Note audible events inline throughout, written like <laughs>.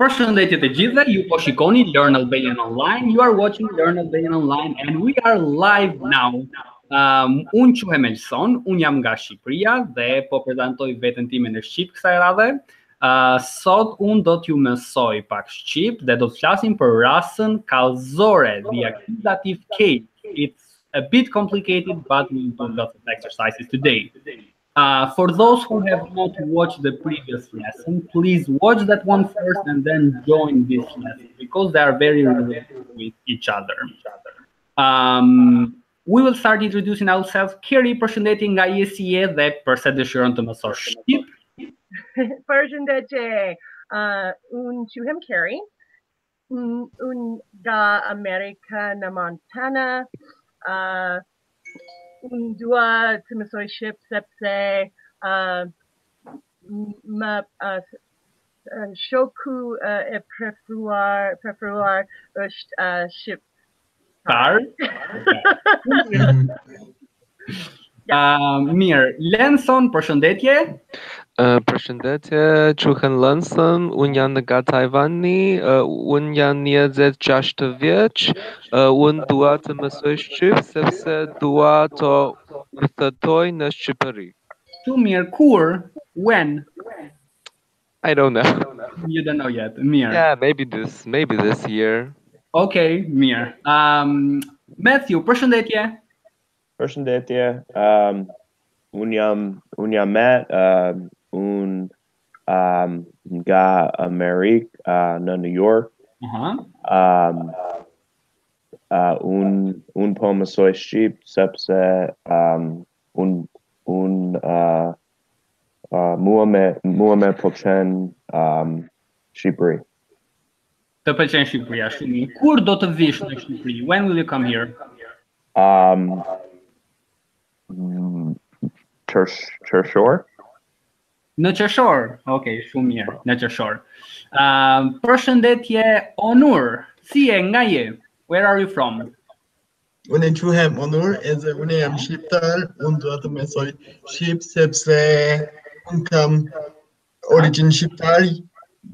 Përshëndetje të gjithëve, ju po shikoni Learn Albanian Online. You are watching Learn Albanian Online and we are live now. Um, unë quhem Elson, unë jam nga Shqipëria dhe po prezantoj veten time në Shqip kësaj radhe. Uh, sot unë do t'ju mësoj pak Shqip dhe do të për rasën kallëzore, the accusative case. It's a bit complicated, but we will do lots of exercises today. Uh, for those who have not watched the previous lesson, please watch that one first and then join this lesson because they are very related with each other. Um, we will start introducing ourselves. Kiri, përshëndetje nga ISIE dhe përse dëshiron të mësosh shqip. <laughs> Përshëndetje, uh, unë quhem Carrie, unë un nga Amerika në Montana, uh, dua të mësoj shqip sepse uh, më uh, uh, shoku uh, e preferuar, preferuar është uh, <laughs> <laughs> shqip. Tar. Uh, mirë, Lenson, përshëndetje. Uh, përshëndetje, quhen Lënsën, unë janë nga Tajvani, uh, unë janë 26 vjeç, uh, unë dua të mësoj Shqip, sepse dua të udhëtoj në Shqipëri. Shumë mirë, kur, when? I don't know. You don't know yet. Mirë. Yeah, maybe this, maybe this year. Okay, mirë. Um, Matthew, përshëndetje. Përshëndetje, um, unë jam, unë jam Matt, um, unë um, nga Amerikë, uh, në New York. Aha. Um, uh, unë un po mësoj Shqip sepse um, unë un, uh, uh, mua me, mua me pëlqen um, Shqipëri. Të pëlqen Shqipëria shumë. Kur do të vish në Shqipëri? When will you come here? Um, mm, Tersh, Tershore? Në qershor. Okej, shumë mirë. Në qershor. Um, përshëndetje Onur. Si je? Nga je? Where are you from? Unë e quhem Onur, edhe unë jam shqiptar, unë dua të mësoj shqip sepse unë kam origin shqiptar,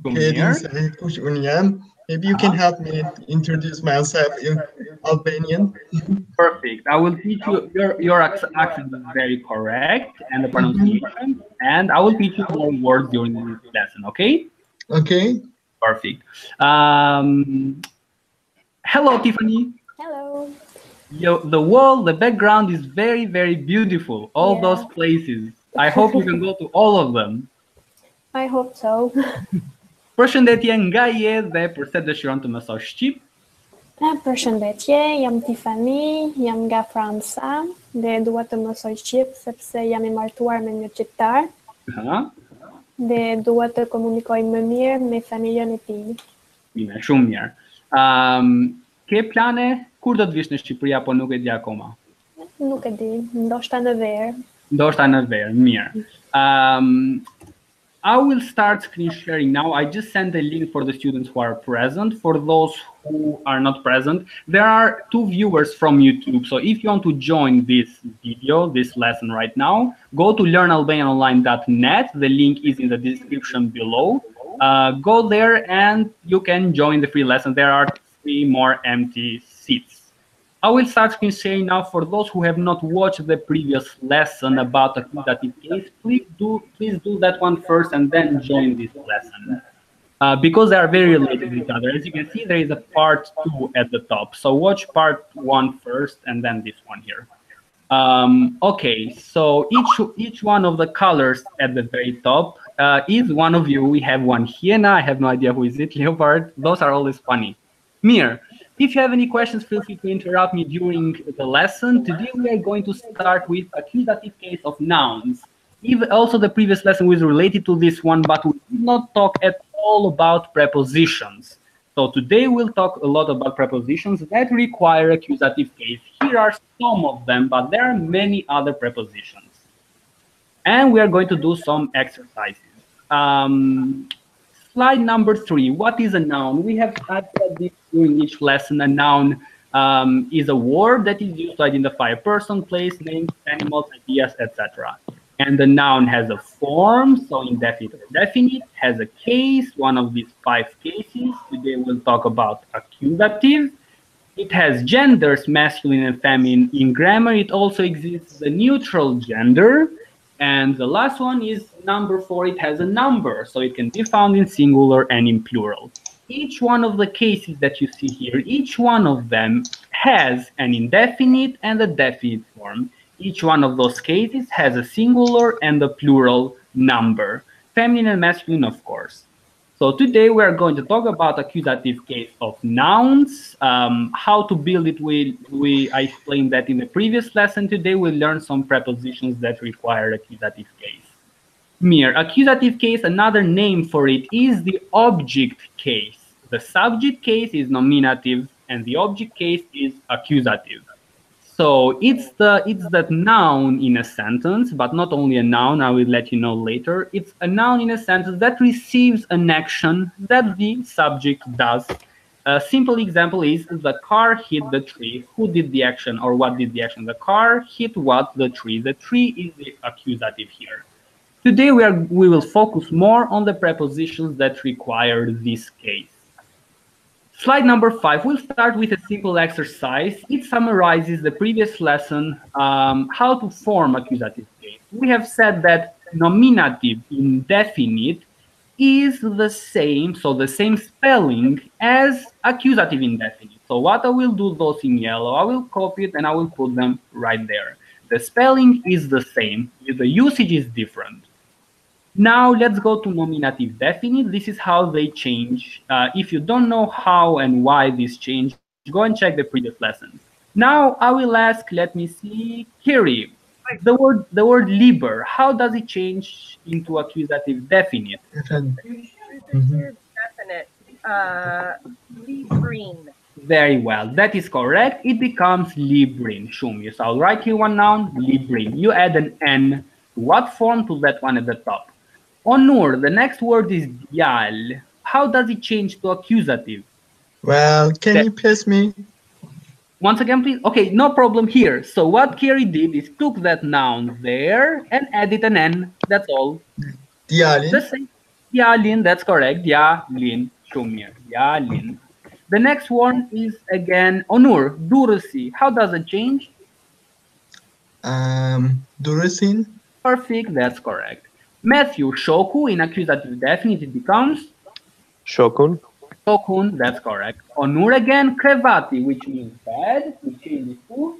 Shumë ke din mirë. se kush unë jam. Maybe you can help me introduce myself in Albanian. Perfect. I will teach you your your accent is very correct and the pronunciation, and I will teach you more words during this lesson. Okay? Okay? Perfect. Um, hello, Tiffany. Hello. Yo, the wall, the background is very, very beautiful. All Yeah. those places. I hope you can go to all of them. <laughs> I hope so. <laughs> Përshëndetje nga je dhe përse dëshiron të mësosh shqip? Ah, Përshëndetje, jam Tiffany, jam nga Franca dhe dua të mësoj shqip sepse jam i martuar me një shqiptar Ha? dhe dua të komunikoj më mirë me familjen e tij. Mine, shumë mirë. Um, ke plane kur do të vish në Shqipëri apo nuk e di akoma? Nuk e di, ndoshta në verë. Ndoshta në verë, mirë. Um, I will start screen sharing now. I just sent a link for the students who are present. For those who are not present, there are two viewers from YouTube. So if you want to join this video, this lesson right now, go to learnalbanianonline.net. The link is in the description below. Uh, go there and you can join the free lesson. There are three more empty seats. I will start screen sharing now for those who have not watched the previous lesson about accusative case. Please do please do that one first and then join this lesson. Uh, because they are very related to each other. As you can see, there is a part two at the top. So watch part one first and then this one here. Um, okay, so each each one of the colors at the very top uh, is one of you. We have one hyena. I have no idea who is it. <laughs> Leopard. Those are always funny. Mir, if you have any questions, feel free to interrupt me during the lesson. Today we are going to start with accusative case of nouns. Even also the previous lesson was related to this one, but we did not talk at all about prepositions. So today we'll talk a lot about prepositions that require accusative case. Here are some of them, but there are many other prepositions. And we are going to do some exercises. Um, slide number three, what is a noun? We have had this during each lesson. A noun um, is a word that is used to identify a person, place, name, animals, ideas, etc. And the noun has a form, so indefinite or definite, has a case, one of these five cases. Today we'll talk about accusative. It has genders, masculine and feminine. In grammar, it also exists the neutral gender. And the last one is number four. It has a number, so it can be found in singular and in plural. Each one of the cases that you see here, each one of them has an indefinite and a definite form. Each one of those cases has a singular and a plural number, feminine and masculine, of course. So today we are going to talk about accusative case of nouns. Um, how to build it, we, we I explained that in the previous lesson. Today we'll learn some prepositions that require accusative case. Mere accusative case, another name for it is the object case. The subject case is nominative and the object case is accusative. So it's the it's that noun in a sentence, but not only a noun. I will let you know later. It's a noun in a sentence that receives an action that the subject does. A simple example is the car hit the tree. Who did the action or what did the action? The car hit what? The tree. The tree is the accusative here. Today we are we will focus more on the prepositions that require this case. Slide number five, we'll start with a simple exercise. It summarizes the previous lesson, um, how to form accusative case. We have said that nominative indefinite is the same, so the same spelling as accusative indefinite. So what I will do those in yellow, I will copy it and I will put them right there. The spelling is the same, the usage is different. Now let's go to nominative definite. This is how they change. Uh, if you don't know how and why this change, go and check the previous lessons. Now I will ask, let me see, Kiri, the word the word liber, how does it change into accusative definite? Accusative definite. Uh, librin. Very well, that is correct. It becomes librin. Shumir. So I'll write here one noun, librin. You add an N. What form to that one at the top? Onur, the next word is dial. How does it change to accusative? Well, can That- you pass me? Once again, please. Okay, no problem here. So what Kerry did is took that noun there and added an N. That's all. Dialin. The same. Dialin, that's correct. Dialin. Shumir. Dialin. The next one is again Onur, Durasi. How does it change? Um, Durusin. Perfect, that's correct. Matthew, Shoku in accusative definite, it becomes Shokun. Shokun, that's correct. Onur again, Krevati, which means bed, we change it to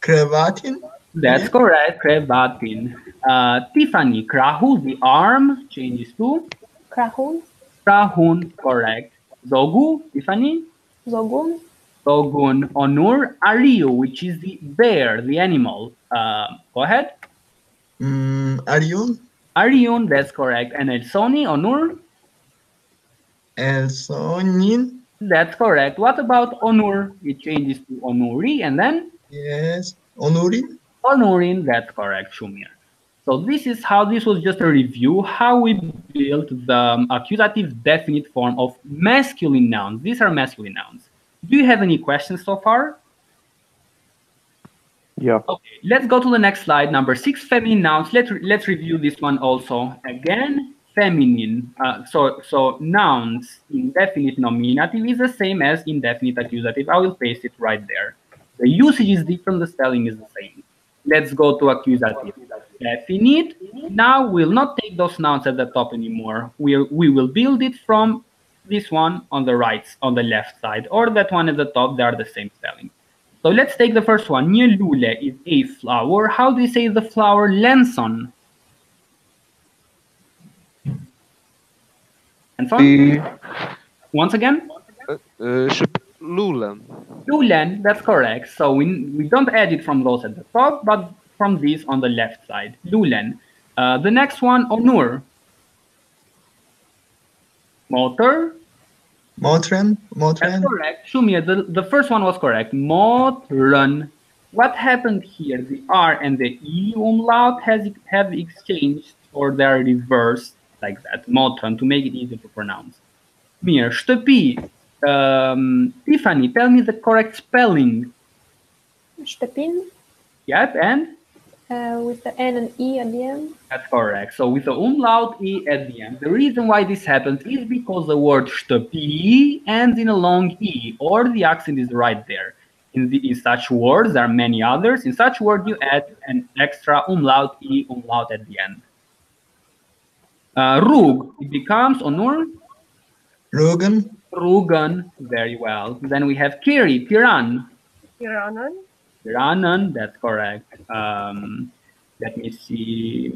Kravatin. That's Yeah. correct, Krevatin. Uh, Tiffany, Krahul, the arm, changes to Krahun, Krahun, correct. Zogu, Tiffany, Zogun, Zogun. Onur, Ariu, which is the bear, the animal. Uh, go ahead. Mm, Ariun. Ariun, that's correct. And Elsoni, Onur, Elsonin. that's correct. What about Onur? It changes to Onuri, and then Yes. Onurin. Onurin, that's correct, Shumir. So this is how this was just a review, how we built the um, accusative definite form of masculine nouns. These are masculine nouns. Do you have any questions so far? Yeah. Okay, let's go to the next slide, number six, feminine nouns. Let's, re- let's review this one also. Again, feminine. Uh, so, so nouns, indefinite nominative is the same as indefinite accusative. I will paste it right there. The usage is different, the spelling is the same. Let's go to accusative. Definite. Now we'll not take those nouns at the top anymore. We, we will build it from this one on the right, on the left side, or that one at the top, they are the same spelling. So let's take the first one. Nyelule is a flower. How do you say the flower Lenson? Lenson? The Once again? uh, Shp- Lulan. Lulen, that's correct. So we, we don't add it from those at the top, but from these on the left side. Lulen. Uh, the next one, Onur. Motor. Motren. That's correct. Shumir, the, the first one was correct. Motren. What happened here? The R and the E umlaut has have exchanged or they're reversed like that. Motren to make it easy to pronounce. Mir, Ștepi. Um, Tiffany, tell me the correct spelling. Ștepin, Yep, and Uh, with the N and E at the end. That's correct. So with the umlaut E at the end, the reason why this happens is because the word shtpi ends in a long E, or the accent is right there. In, the, in such words, there are many others. In such word, you add an extra umlaut E umlaut at the end. Uh, rug, it becomes onur, Rogan, rugan, very well. Then we have kiri, kiran, Kiranan. Ranan, that's correct. Um, let me see.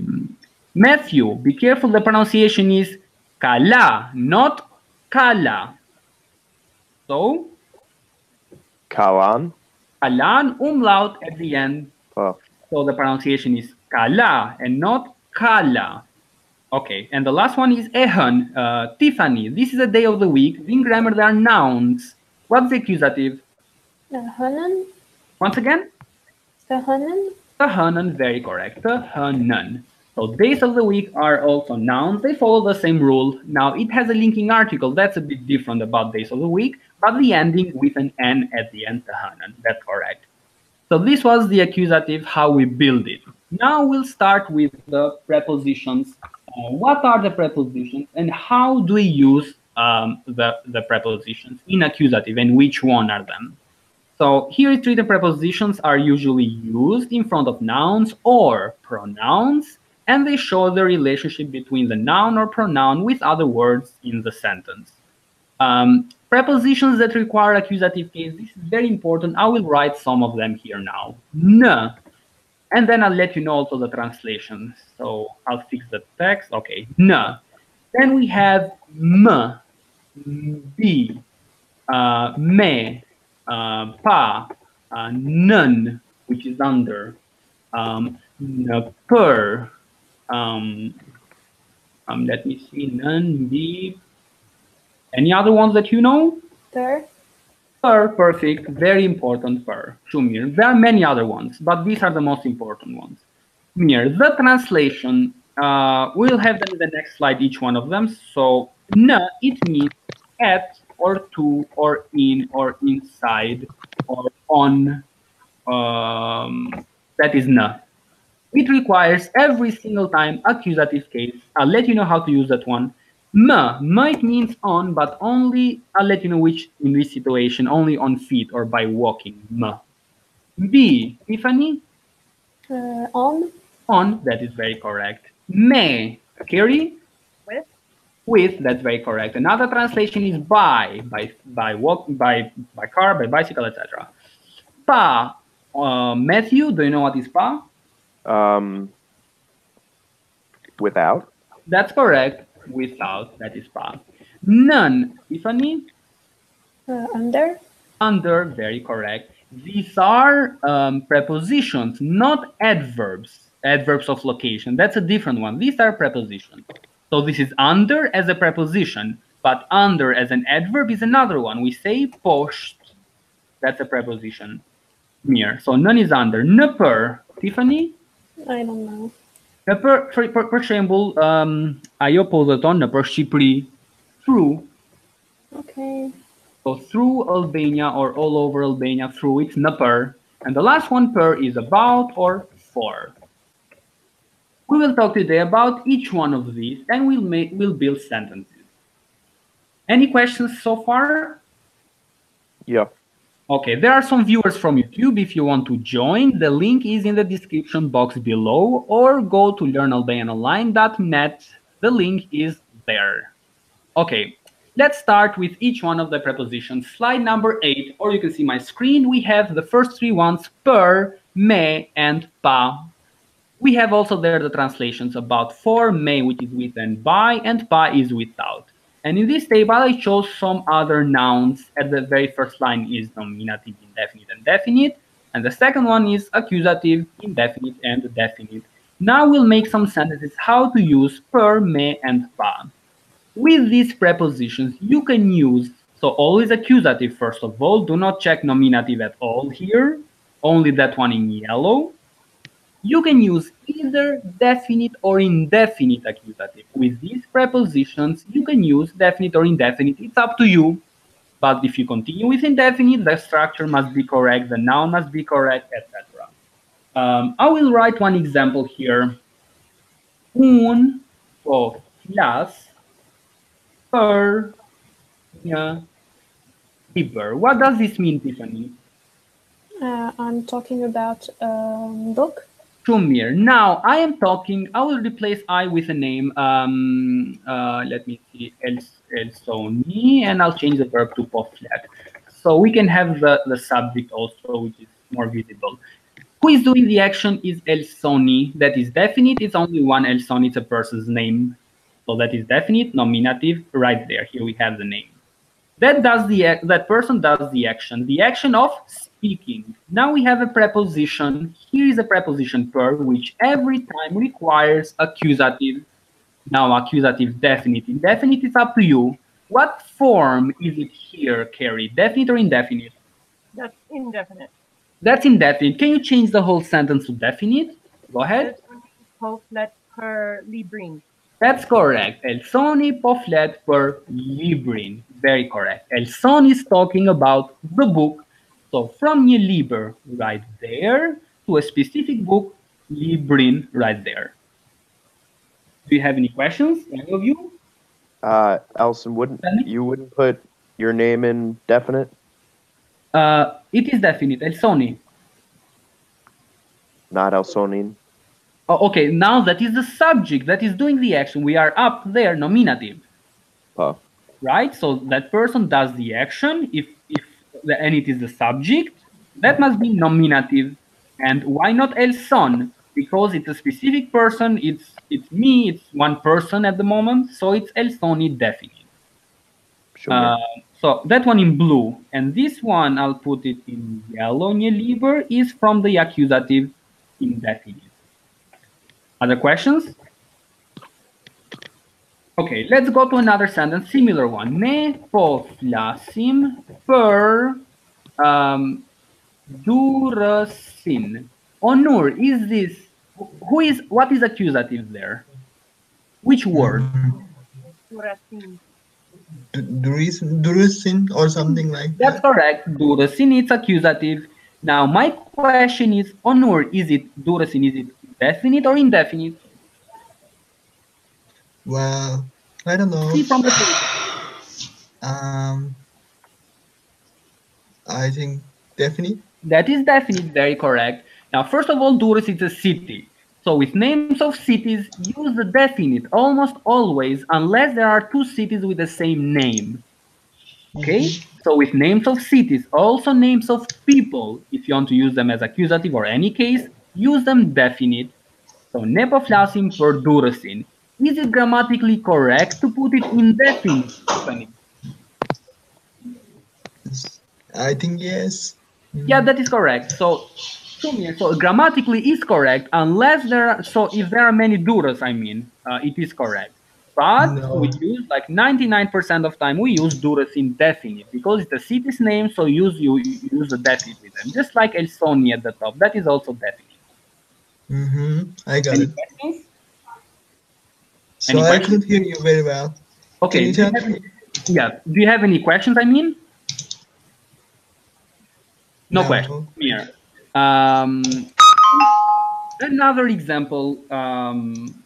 Matthew, be careful, the pronunciation is kala, not kala. So, Kalan. kalan umlaut at the end. Oh, So the pronunciation is kala and not kala. Okay, and the last one is ehan, uh, Tiffany. This is a day of the week. In grammar, there are nouns. What's the accusative? Uh, Hanan. Once again? Tahanan. Tahanan, very correct. Tahanan. So days of the week are also nouns. They follow the same rule. Now it has a linking article. That's a bit different about days of the week, but the ending with an N at the end, Tahanan. That's correct. So this was the accusative, how we build it. Now we'll start with the prepositions. Uh, what are the prepositions and how do we use um, the, the prepositions in accusative and which one are them? So here written prepositions are usually used in front of nouns or pronouns, and they show the relationship between the noun or pronoun with other words in the sentence. Um, prepositions that require accusative case, this is very important. I will write some of them here now. N, and then I'll let you know also the translation. So I'll fix the text. Okay, N. Then we have M, B, uh, Me, uh, pa, uh, nun, which is under, um, per, um, um, let me see, nun, be, any other ones that you know? Per. Per, perfect, very important per, Shumir. There are many other ones, but these are the most important ones. Mir, the translation, uh, we'll have them in the next slide, each one of them. So, n, it means at, or to, or in, or inside, or on. Um, that is na. It requires every single time accusative case. I'll let you know how to use that one. Ma, might means on, but only, I'll let you know which in this situation, only on feet or by walking. Ma. B, Tiffany, Uh, on. on, that is very correct. Me, Carrie. With that's very correct. Another translation is by by by walk by by car by bicycle etc pa uh, matthew do you know what is pa? Um, without. that's correct. Without that is pa. None. Tiffany? Uh, under. under very correct. These are um, prepositions not adverbs adverbs of location. That's a different one. These are prepositions so this is under as a preposition but under as an adverb is another one we say post that's a preposition near so none is under nper tiffany I don't know. Nper, for, for, for example um, ayo po dhe tonë nëpër Shqipëri through Okay. So through Albania or all over Albania, through it's per. And the last one per is about or for. We will talk today about each one of these and we'll make we'll build sentences. Any questions so far? Yeah. Okay, there are some viewers from YouTube. If you want to join, the link is in the description box below or go to learnalbanianonline.net. The link is there. Okay, let's start with each one of the prepositions. Slide number eight, or you can see my screen. We have the first three ones per, me, and pa. We have also there the translations about for, me, which is with and by, and pa is without. And in this table, I chose some other nouns. At the very first line is nominative, indefinite, and definite. And the second one is accusative, indefinite, and definite. Now we'll make some sentences how to use per, me, and pa. With these prepositions, you can use, so always accusative first of all, do not check nominative at all here, only that one in yellow. You can use either definite or indefinite accusative. With these prepositions, you can use definite or indefinite, it's up to you. But if you continue with indefinite, the structure must be correct, the noun must be correct, etc. Um, I will write one example here. Un poflas per yeah, liber. What does this mean, Tiffany? Uh, I'm talking about um, book. Shumir. Now I am talking. I will replace I with a name. Um, uh, let me see, El Elsoni, and I'll change the verb to poflat. So we can have the, the subject also, which is more visible. Who is doing the action is El Elsoni. That is definite. It's only one El Elsoni. It's a person's name. So that is definite, nominative, right there. Here we have the name. That does the that person does the action. The action of speaking. Now we have a preposition. Here is a preposition per, which every time requires accusative. Now accusative, definite, indefinite. It's up to you. What form is it here, Carrie? Definite or indefinite? That's indefinite. That's indefinite. Can you change the whole sentence to definite? Go ahead. Poflet per librin. That's correct. El Sony poflet per librin. Very correct. El Son is talking about the book. So from your liber right there to a specific book, librin right there. Do you have any questions, any of you? Uh, Elson, wouldn't you wouldn't put your name in definite? Uh, it is definite. El Sony. Not Elsonin. Oh, okay, now that is the subject that is doing the action. We are up there, nominative. Oh. right? So that person does the action. If the, and it is the subject, that must be nominative. And why not el son? Because it's a specific person. It's it's me. It's one person at the moment. So it's el son definite. Sure. Uh, so that one in blue, and this one I'll put it in yellow. Liber is from the accusative indefinite. Other questions? Okay, let's go to another sentence, similar one. Ne poflasim per um, durasin. Onur, is this, who is, what is accusative there? Which word? Durasin. Durasin, Durasin or something like That's that. correct. Durasin, it's accusative. Now, my question is, Onur, is it durasin, is it definite or indefinite? Well, I don't know. See from the page. Um, I think definite. That is definite, very correct. Now, first of all, Durrës is a city. So with names of cities, use the definite almost always, unless there are two cities with the same name. Okay? Mm-hmm. So with names of cities, also names of people, if you want to use them as accusative or any case, use them definite. So nepoflasim for Durasin. Is it grammatically correct to put it indefinite? Tiffany? I think yes. Yeah, that is correct. So, so grammatically is correct unless there are, so if there are many duras, I mean, uh, it is correct. But No. we use like 99% of time we use duras indefinite because it's the city's name, so use you, you use the definite with them. Just like El Sony at the top, that is also definite. Mm-hmm. I got Any it. questions? So I couldn't hear you very well. Okay. You do you tell have- yeah. Do you have any questions? I mean, no, No. question. Here. Um, another example. Um,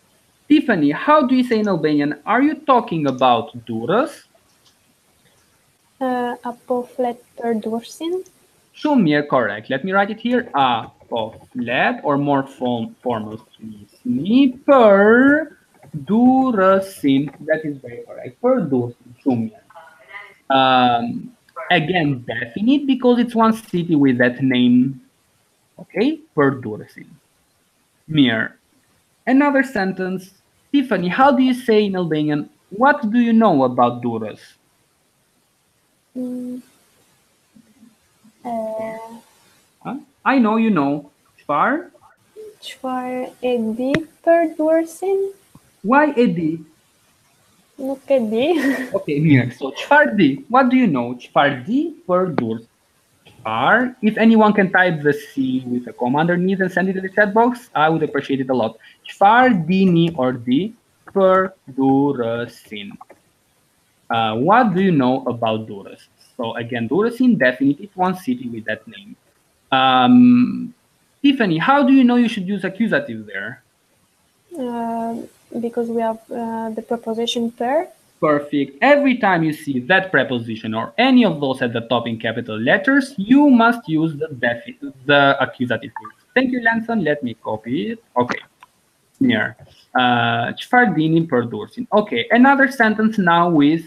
Tiffany, how do you say in Albanian? Are you talking about duras? Uh, apo flet për dursin. Shumë mirë, correct. Let me write it here. A po flet or more form, formal flisni për durësin. That is very correct. Për durësin. Shumë mirë. Um, again, definite because it's one city with that name. Okay? Për Mir. Another sentence. Tiffany, how do you say in Albanian, what do you know about Durrës? Mm. Uh, Huh? I know you know. Çfarë? Çfarë e di për dursin? Why Eddie? Nuk e di. <laughs> Okay, mirë. So, çfarë di? What do you know? Çfarë di për Durrës? Çfarë? If anyone can type the C with a comma underneath and send it to the chat box, I would appreciate it a lot. Çfarë dini or di për Durrësin? Uh, what do you know about Durrës? So again, Durrësin definitely it's one city with that name. Um, Tiffany, how do you know you should use accusative there? Uh, because we have uh, the preposition per. Perfect. Every time you see that preposition or any of those at the top in capital letters, you must use the defi- the accusative. Thank you, Lanson. Let me copy it. Okay. Here. Uh, Çfardini përdursin. Okay. Another sentence now with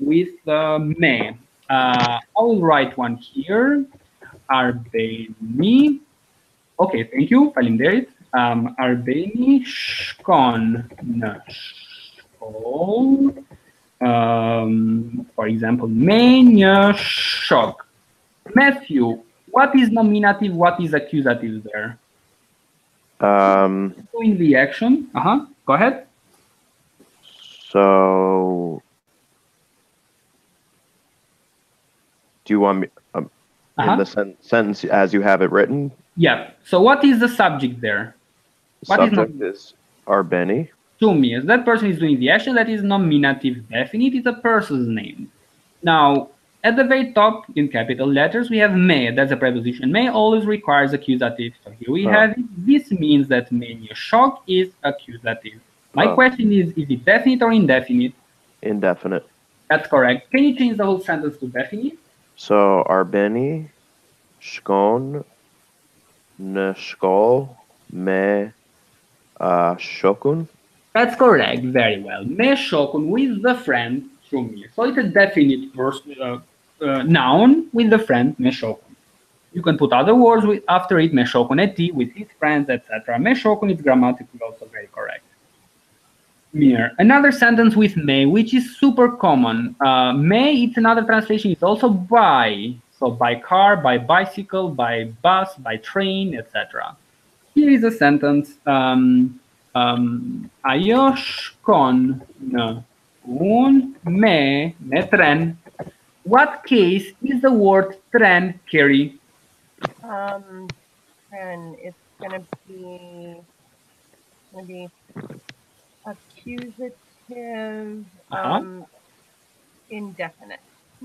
with uh, me. Uh, I will write one here. Arbeni. Okay. Thank you. Faleminderit. Um, Arbeni shkon. Um, for example, me një shok. Matthew, what is nominative, what is accusative there? Um, Doing the action. Uh-huh. Go ahead. so, do you want me um, Uh-huh. in the sen- sentence as you have it written? Yeah. So what is the subject there? What is Subject is Arbeni. To me, as that person is doing the action, that is nominative definite, it's a person's name. Now, at the very top, in capital letters, we have may. That's a preposition. May always requires accusative. So here we Oh. have it. This means that mania shock is accusative. My Oh. question is, is it definite or indefinite? Indefinite. That's correct. Can you change the whole sentence to definite? So Arbeni, Shkon, Neshkol, Me, uh, Shokun. That's correct. Very well. Me shokun with the friend Shumi. So it's a definite verse, uh, uh, noun with the friend me shokun. You can put other words with, after it, me shokun eti, with his friends, etc. Me shokun is grammatically also very correct. Mir. Another sentence with may, which is super common. Uh, may, it's another translation, it's also by. So by car, by bicycle, by bus, by train, etc. Here is a sentence. Um, um, shkon un me me tren. What case is the word tren carry? Um, and it's gonna be gonna be accusative, Uh-huh. um, indefinite.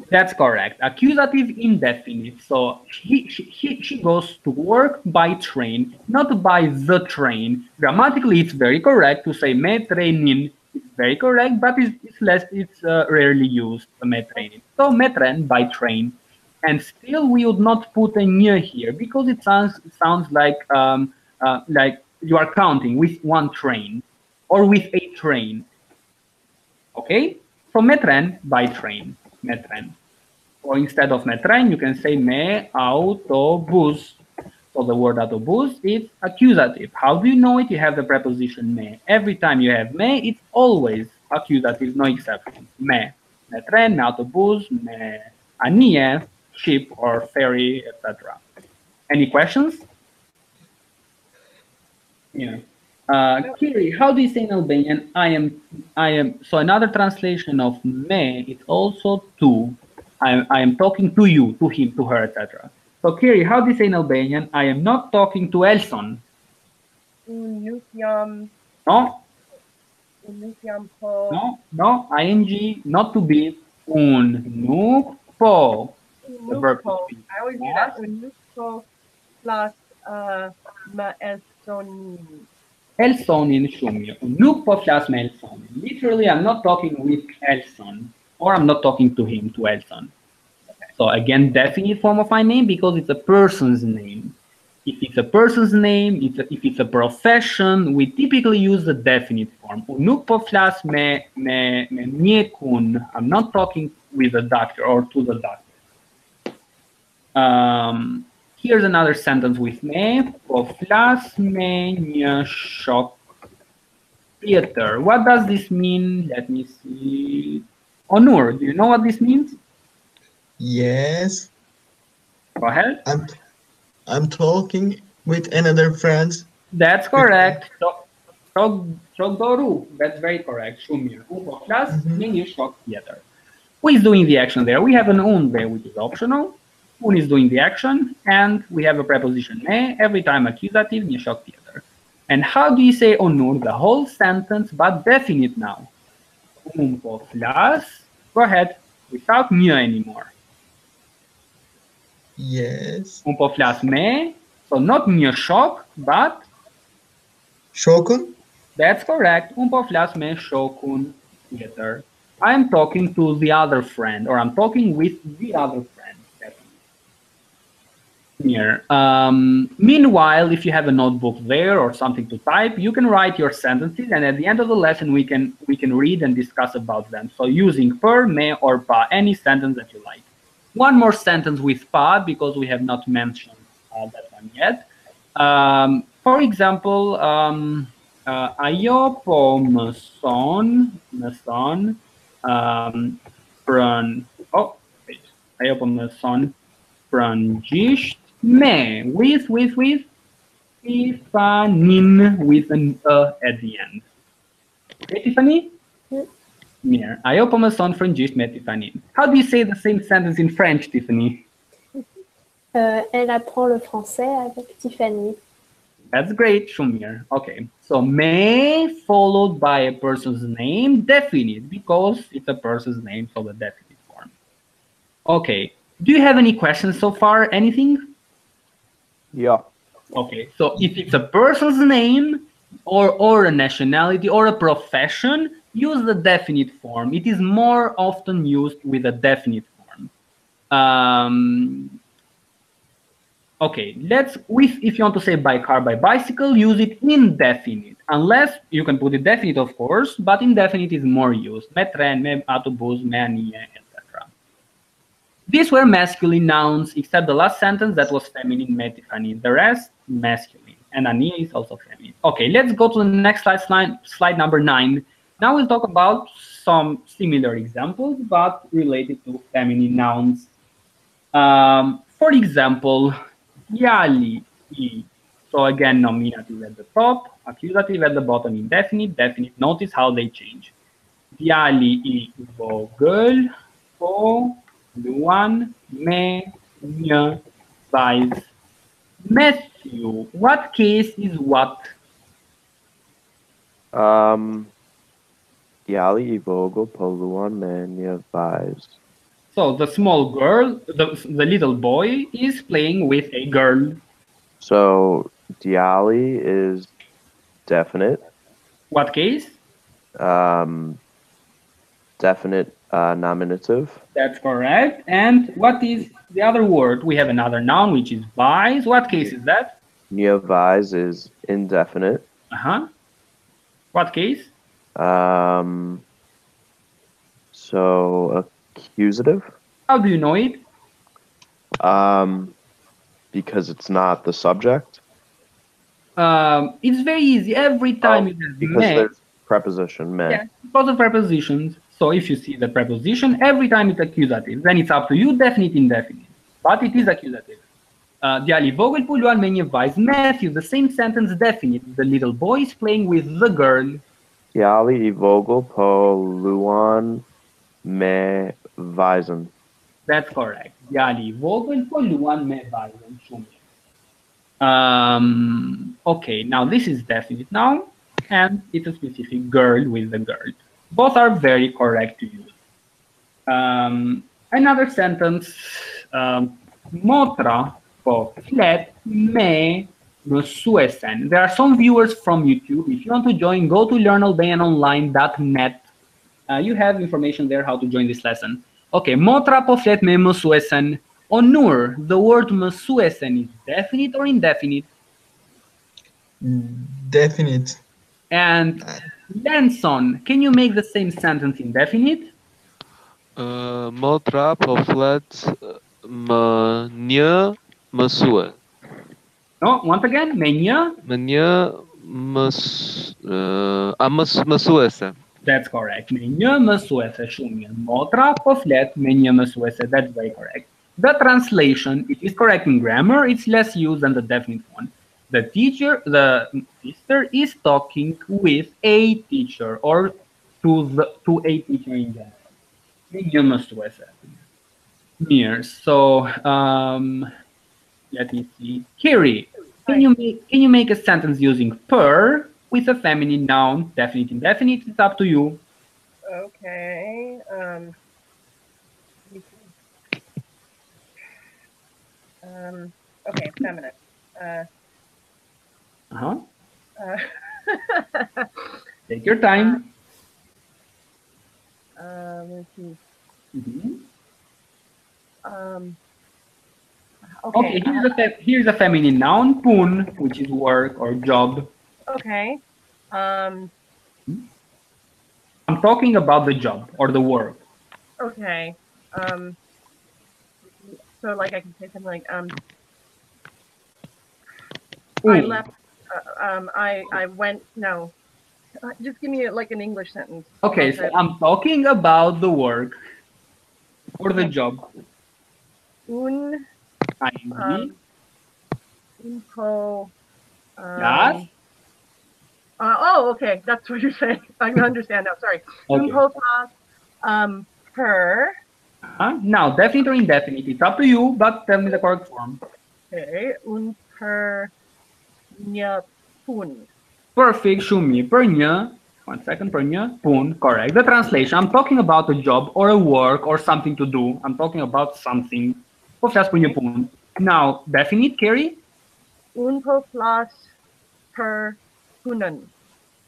That's correct. Accusative indefinite. So he, she, he, she goes to work by train, not by the train. Grammatically, it's very correct to say me trenin. It's very correct, but it's, it's less. It's uh, rarely used. Me. So me tren by train, and still we would not put a near here because it sounds sounds like um, uh, like you are counting with one train or with a train. Okay, so metren by train, metren. Or instead of metren, you can say me autobus. So the word autobus is accusative. How do you know it? You have the preposition me. Every time you have me, it's always accusative, no exception. Me, me tren, me autobus, me anie, ship or ferry, etc. Any questions? Yeah. Uh, Kiri, how do you say in Albanian? I am, I am. So another translation of me is also to. I am, I am talking to you, to him, to her, etc. So Kiri, how do you say in Albanian? I am not talking to Elson. Unë nuk jam, No, unë nuk jam po, no, no. Ing, not to be. Un nuk po. nuk verb po. I always do that. Unë nuk po plus uh, më elsonin. Elsonin shumë. Unë nuk po me Elsonin. Literally, I'm not talking with Elson, or I'm not talking to him, to Elson. So again, definite form of my name because it's a person's name. If it's a person's name, it's a, if it's a profession, we typically use the definite form. Me me me. I'm not talking with the doctor or to the doctor. Um, here's another sentence with me. Po flas me një shok tjetër. What does this mean? Let me see. Onur, do you know what this means? Yes, Go ahead. I'm I'm talking with another friend. That's correct. So, shok, shok doru. That's very correct. Shumë mirë. Unë po flas Mhm. me një shok. Who is doing the action there? We have an un there, which is optional. Un is doing the action, and we have a preposition me. Every time accusative, një shok tjetër. And how do you say onur? The whole sentence, but definite now. Um, flas. Go ahead. Without një anymore. Yes, Un po flas me. So not Mioshok, but Shokun? that's correct. Um, Un poflas me shokun theater. I'm talking to the other friend, or I'm talking with the other friend. Um, meanwhile, if you have a notebook there or something to type, you can write your sentences, and at the end of the lesson, we can we can read and discuss about them. So using per, me, or pa, any sentence that you like. One more sentence with pa because we have not mentioned uh, that one yet. Um, for example, um, uh, ayo po mason mason um, pran oh wait ayo po mason pranjisht me with with with Tifanin with an uh at the end. Okay, Tiffany? Mm. Mir. Ayo po mason franjisht me Tifanin. How do you say the same sentence in French, Tiffany? Euh, elle apprend le français avec Tiffany. That's great, Shumir. Okay, so may followed by a person's name, definite, because it's a person's name, so the definite form. Okay, do you have any questions so far? Anything? Yeah. Okay, so if it's a person's name or or a nationality or a profession, use the definite form. It is more often used with a definite form. Um, okay, let's with if you want to say by car, by bicycle, use it indefinite. Unless you can put it definite, of course, but indefinite is more used. Me tren, me autobus, me anie. These were masculine nouns, except the last sentence that was feminine, me Tiffany. The rest, masculine. And Ania is also feminine. Okay, let's go to the next slide, slide, slide number nine. Now we'll talk about some similar examples, but related to feminine nouns. Um, for example, yali. So again, nominative at the top, accusative at the bottom, indefinite, definite. Notice how they change. Yali, i, po, luan, me, nye, vice. Matthew, what case is what? Um, Yali Ivogel Poluan Mania Vibes. So the small girl, the, the little boy is playing with a girl. So Diali is definite. What case? Um, definite uh, nominative. That's correct. And what is the other word? We have another noun, which is vice. What case is that? Neovise is indefinite. Uh-huh. What case? Um, so accusative. How do you know it? Um, because it's not the subject. Um, it's very easy. Every time Oh, it has because me, there's preposition me. yeah, because of prepositions. So if you see the preposition, every time it's accusative, then it's up to you, definite, indefinite. But it is accusative. Uh, Diali Vogel puluan menye vice Matthew, the same sentence definite. The little boy is playing with the girl. Yali Ivogel po Luan me Weisen. That's correct. Diali Vogel puluan me vice Shumir. Um, okay, now this is definite now, and it's a specific girl with the girl. Both are very correct to use. Um, another sentence, um, motra po flet me suesen. There are some viewers from YouTube. If you want to join, go to learnalbanianonline.net. Uh, you have information there how to join this lesson. Okay, motra po flet me suesen. Onur, the word suesen is definite or indefinite? Definite. And Lenson, can you make the same sentence indefinite? Uh, motra poflet më një mësue. No, once again, menya. Më një mës, uh, a mës, mësuese. That's correct. Me një mësuese shumë mirë. Motra po flet me mësuese. That's very correct. The translation, it is correct in grammar. It's less used than the definite one. The teacher, the sister is talking with a teacher or to the to a teacher in general. Mirë. So, um, let me see. Kiri, can you make can you make a sentence using per with a feminine noun, definite, indefinite? It's up to you. Okay. Um, um, okay, feminine. Uh, Uh-huh. uh, <laughs> Take your time. uh, let's see. Mhm. Um, Okay, okay. here's a, fe- here's a feminine noun, pun, which is work or job. Okay. Um, I'm talking about the job or the work. okay. Um, so like I can say something like, um, I left, um, I, I went, no. Uh, Just give me like an English sentence. Okay, so I'm talking about the work or the job. Un, um, un po, um, Yes? Uh, oh, okay. That's what you're saying. <laughs> I understand now. Sorry. Okay. Un po pas, um, per, Uh-huh. Now, definite or indefinite, it's up to you, but tell me the correct form. okay, un per, pun. Perfect, shumi, pernya. One second, pernya, pun, correct. The translation, I'm talking about a job or a work or something to do. I'm talking about something. Punya pun. Now, definite, Carrie? Un po plus per punan.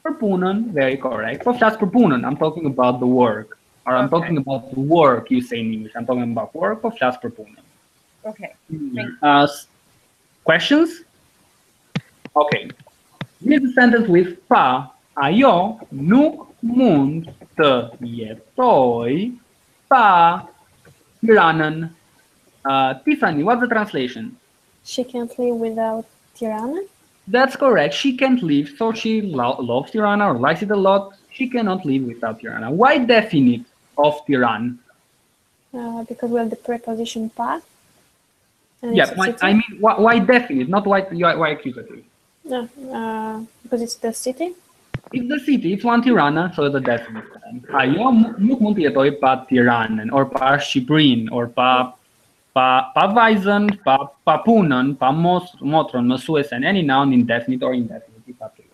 Perpunan, very correct. Povstas perpunan, I'm talking about the work. Or I'm Okay. talking about the work you say in English. I'm talking about work, povstas perpunan. Okay. Thank Uh, questions? Okay. This sentence with pa, ayo, nuk mund të jetoj pa tiranen. Uh, Tiffany, what's the translation? She can't live without Tirana. That's correct. She can't live, so she lo- loves Tirana or likes it a lot. She cannot live without Tirana. Why definite of Tiran? Uh, because we have the preposition pa. Yeah, why. I mean, why, why definite, not why, why, why accusative? No, uh, because it's the city. It's the city, it's one Tirana, so the definite form. Ajo nuk mund të jetoj pa Tiranën, or pa Shqipërinë, or pa pa pa vajzën, pa pa punën, pa mos motrën, mësuesen, any noun indefinite or indefinite, it's.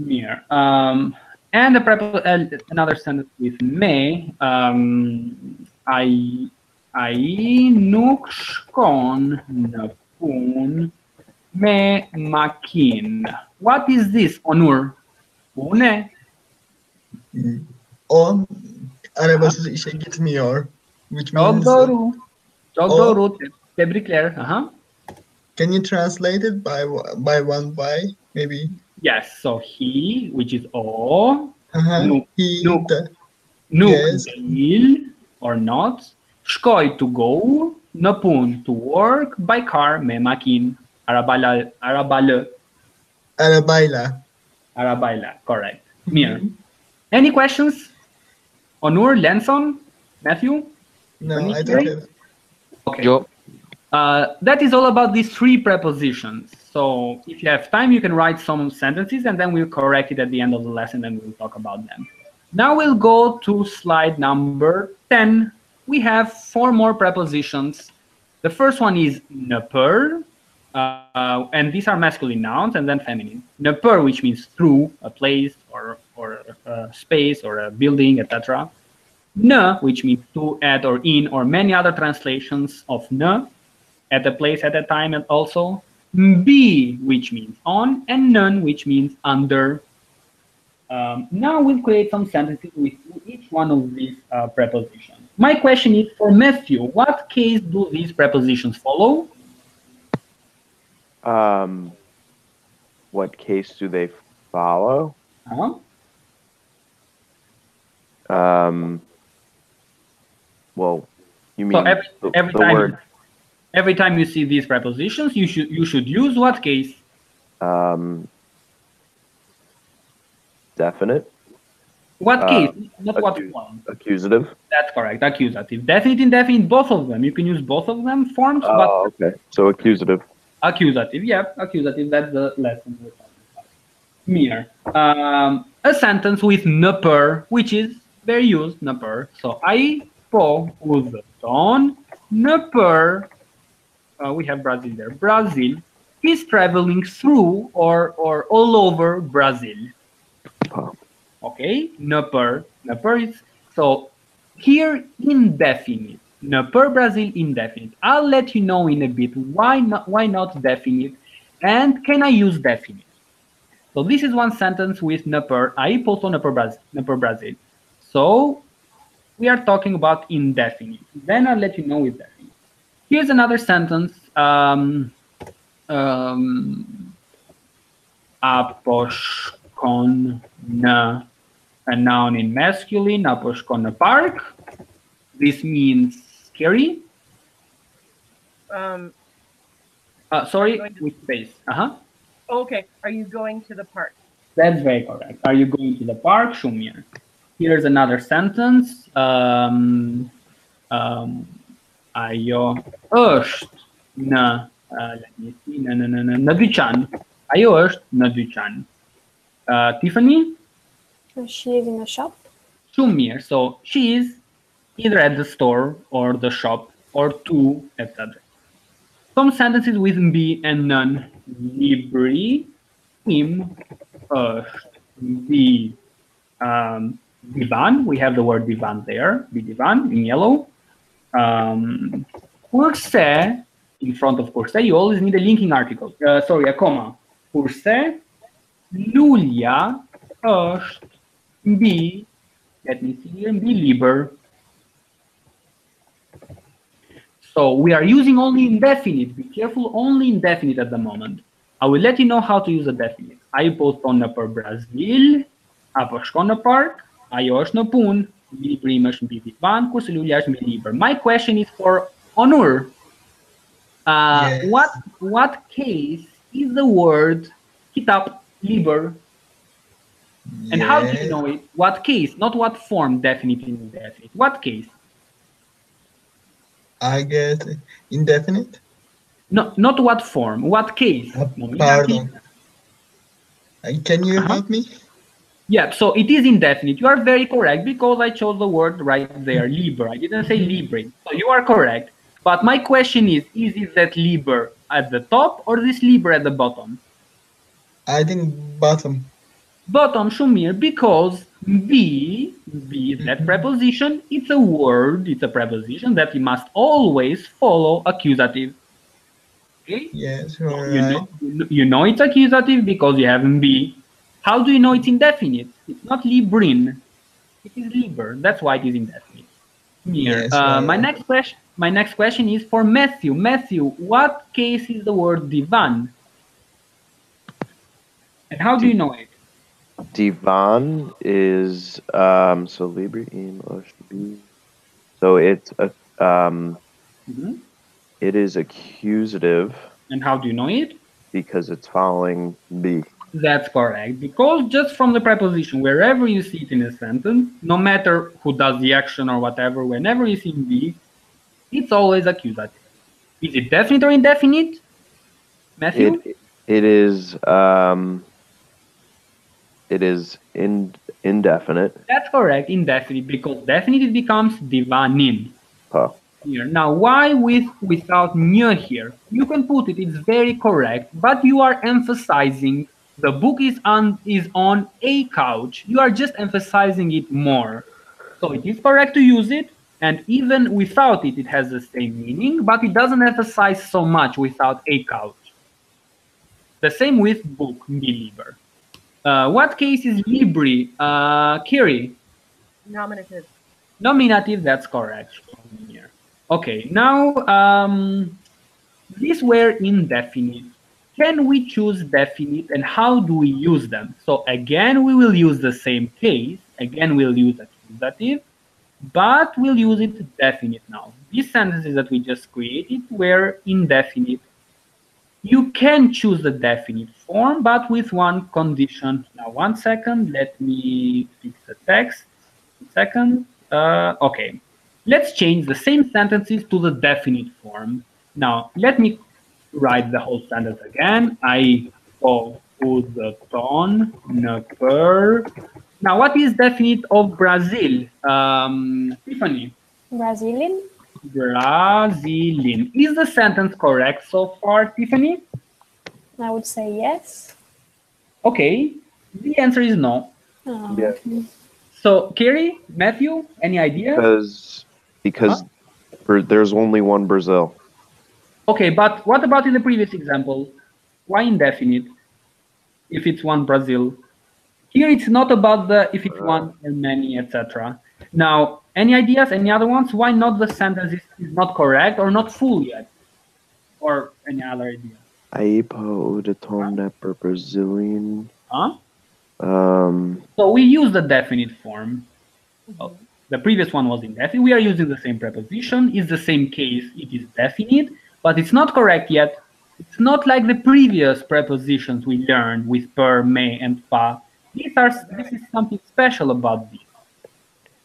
Mirë. Um, and the another sentence with me, um, ai ai nuk shkon në punë me makin. What is this, Onur? Pune? O arabasız işe gitmiyor. Which Çok means doğru. Çok O- doğru. Te- Tebrikler. Aha. can you translate it by by one by maybe? Yes, so he, which is o, Uh-huh. Nuk. He Nuk. the- nuk Yes. il or not, shkoj to go, në punë to work by car me makinë. Arabala, arabalë, arabayla. arabayla, correct. Mirë. Any questions? Onur, Lenson, Matthew? No, Any I don't have. Okay. Yo. Uh, that is all about these three prepositions. So if you have time, you can write some sentences and then we'll correct it at the end of the lesson and we'll talk about them. Now we'll go to slide number 10. We have four more prepositions. The first one is nëpër, uh, and these are masculine nouns and then feminine. Nëpër, which means through a place or, or a space or a building, etc. Në, which means to, at, or in, or many other translations of në, at a place, at a time, and also be, which means on, and none, which means under. Um, now we'll create some sentences with each one of these uh, prepositions. My question is for Matthew, what case do these prepositions follow? Um, what case do they follow? Huh? Um, well, you mean So every, the, every the time, word every time you see these prepositions, you should you should use what case? um, definite, What Uh, case? Not what one. accusative. That's correct. Accusative. Definite, indefinite, both of them. You can use both of them forms, Oh, okay. So accusative. Accusative, yep, accusative, that's the lesson we're talking about. Mere. Um, a sentence with nëpër, which is very used, nëpër. So, I po udhëton nëpër, uh, we have Brazil there, Brazil, he's traveling through or, or all over Brazil. Okay, nëpër, nëpër is, so here indefinite, nëpër Brazil indefinite. I'll let you know in a bit why not, why not definite And can I use definite? So this is one sentence with nëpër. I post on nëpër Brazil. Brazil. So we are talking about indefinite. Then I'll let you know with definite. Here's another sentence. Um, um, aposhkon na, a noun in masculine, aposhkon park. This means scary. Um, Uh, sorry, with space. Uh-huh. okay. Are you going to the park? That's very correct. Are you going to the park, Shumir? Here's another sentence. Um, um, ayo është në, uh, let me see, në, në, në, në, në dyqan. Ajo është në dyqan. Uh, Tiffany? She is in a shop. Shumir. So she is either at the store or the shop or to, etc. Some sentences with be and none. Libri, him, është, the um, divan. We have the word divan there. The divan in yellow. Um, kurse, in front of kurse, you always need a linking article. Uh, sorry, a comma. Kurse, Lulia është mbi, let me see here, mbi liber. So we are using only indefinite. Be careful, only indefinite at the moment. I will let you know how to use a definite. Ai po thonë për Brazil, apo shkon në park, ajo është në punë, im është mbi divan, kurse Lulia është mbi libër. My question is for Onur. Uh, Yes. What what case is the word kitab liber? And how do you know it? What case? Not what form, definite and indefinite. What case? I guess indefinite. No, not what form. What case? Uh, Pardon. Uh, Can you Uh-huh. help me? Yeah, so it is indefinite. You are very correct because I chose the word right there, liber. I didn't say libre. So you are correct. But my question is, is it that liber at the top or this liber at the bottom? I think bottom. Bottom, Shumir, because be, be that Mhm. preposition, it's a word, it's a preposition that you must always follow accusative. Okay? Yes, So right. know, you know- you know it's accusative because you have be. How do you know it's indefinite? It's not librin. It is liber. That's why it is indefinite. Here. Yes, uh, right. my next question. My next question is for Matthew. Matthew, what case is the word divan? And how do you know it? Divan is um so Libri im Oshbi. So it's a um Mhm. it is accusative And how do you know it? because it's following be. That's correct. Because just from the preposition, wherever you see it in a sentence, no matter who does the action or whatever, whenever you see be, it's always accusative. Is it definite or indefinite? Matthew? It it is um it is in indefinite. That's correct, indefinite, because definite it becomes divanin. Huh. Here. Now, why with without nye here? You can put it, it's very correct, but you are emphasizing the book is on is on a couch. You are just emphasizing it more. So it is correct to use it, and even without it, it has the same meaning, but it doesn't emphasize so much without a couch. The same with book, believer. Uh, what case is libri? Uh, Kiri? Nominative. Nominative, that's correct. Okay, now um, these were indefinite. Can we choose definite and how do we use them? So again, we will use the same case. Again, we'll use accusative, but we'll use it definite now. These sentences that we just created were indefinite. You can choose the definite form, but with one condition. Now, one second, let me fix the text. Second, uh, okay. Let's change the same sentences to the definite form. Now, let me write the whole sentence again. I ton, per. Now, what is definite of Brazil? Um, Tiffany, Brazilian. Brazilian. Is the sentence correct so far, Tiffany? I would say yes. Okay. The answer is no. Oh, Yeah. okay. So, Kerry, Matthew, any idea? Because because Bra- there's only one Brazil. Okay, but what about in the previous example? Why indefinite? If it's one Brazil. Here it's not about the if it's uh. one or many, etc. Now, any ideas? Any other ones? Why not the sentence is, is not correct or not full yet? Or any other idea? Aipa udatomna per Brazilian. Huh? Um, So we use the definite form. Oh, the previous one was indefinite. We are using the same preposition. It's the same case. It is definite, but it's not correct yet. It's not like the previous prepositions we learned with per, may, and pa. These are this is something special about this.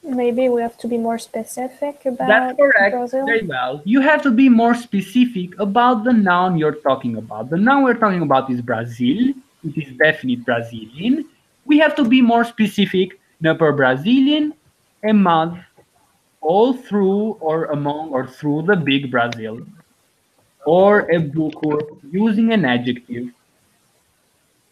Maybe we have to be more specific about That's correct. Brazil. Very well. You have to be more specific about the noun you're talking about. The noun we're talking about is Brazil. It is definite Brazilian. We have to be more specific. No per Brazilian, a month, all through or among or through the big Brazil. Or a bukur using an adjective.